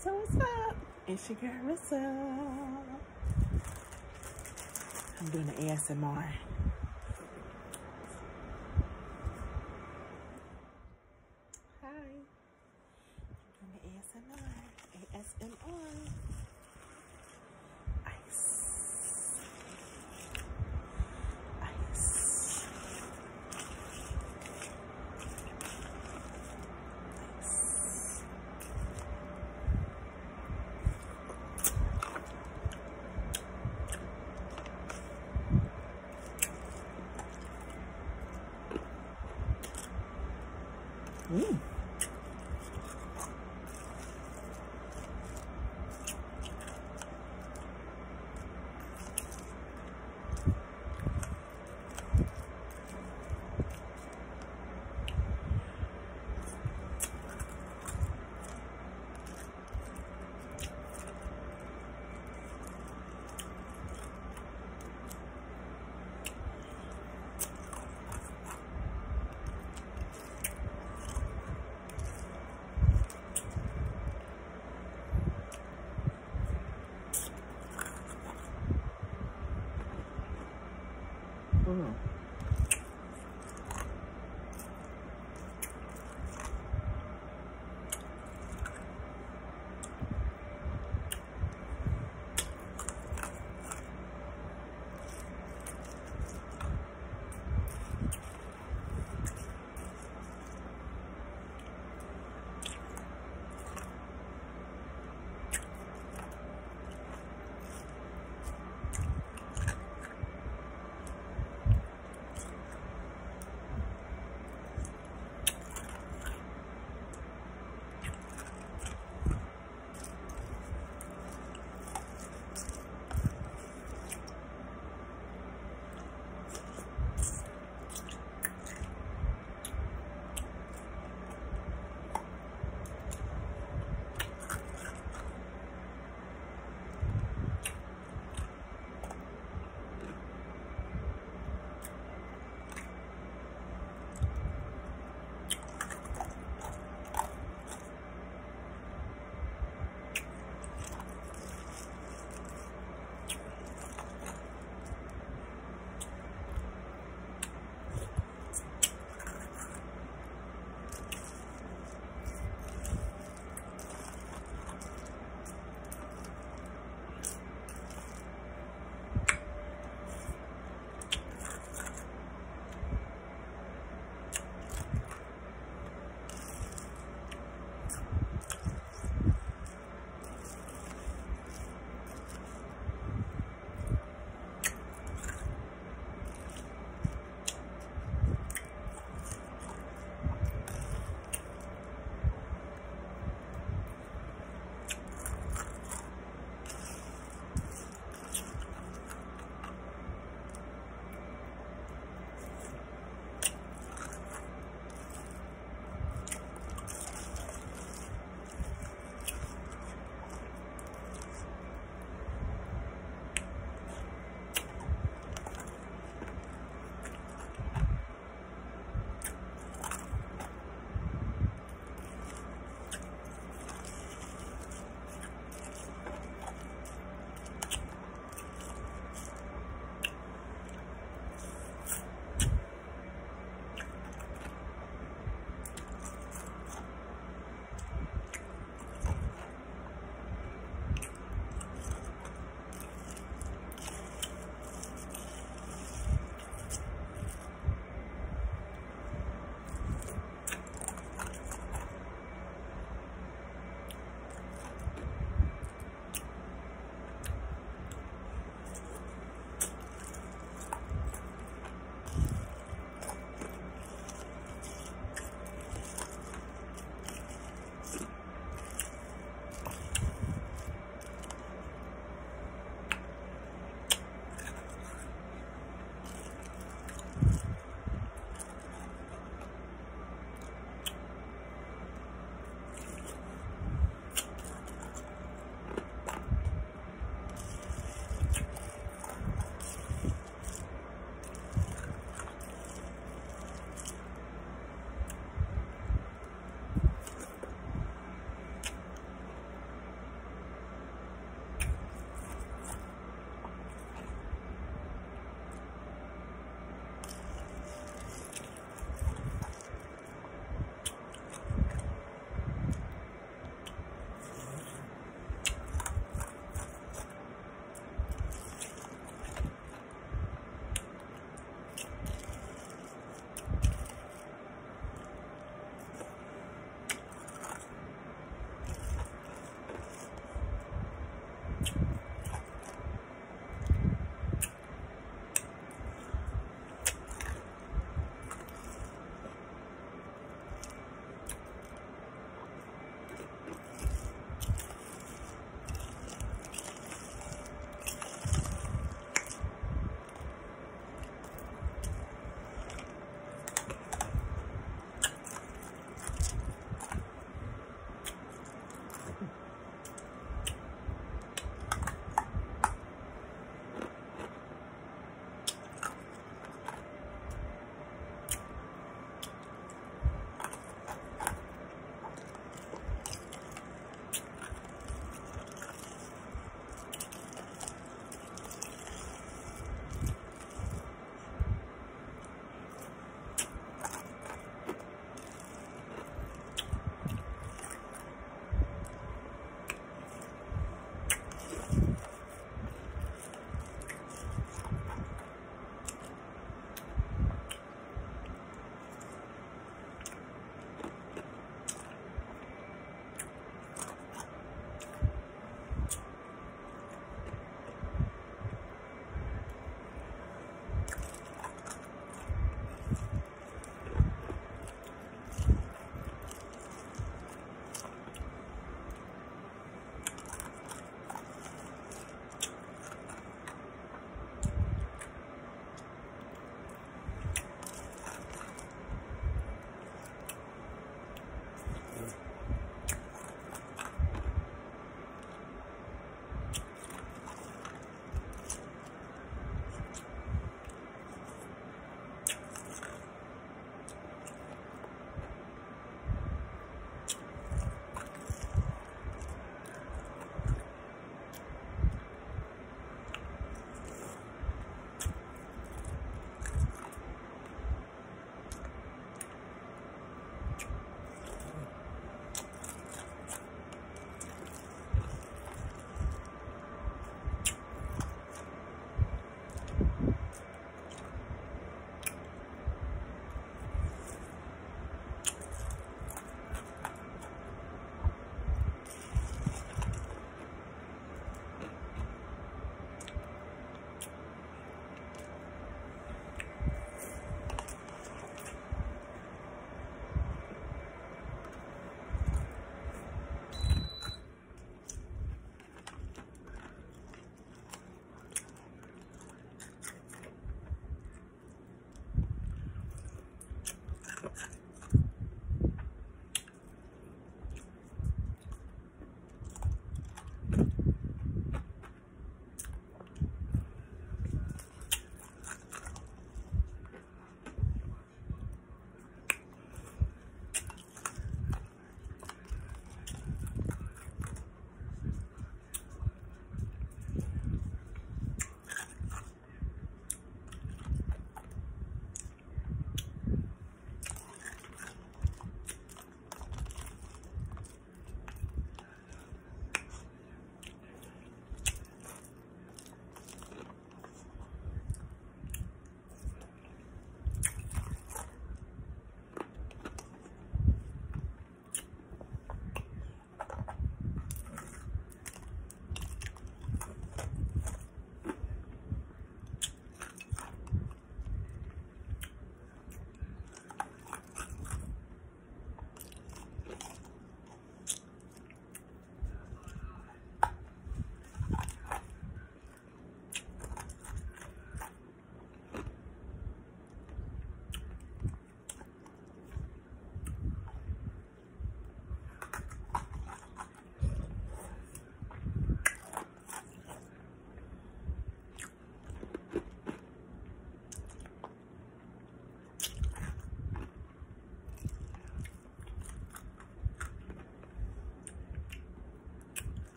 So what's up? It's your girl Rissa. I'm doing the ASMR.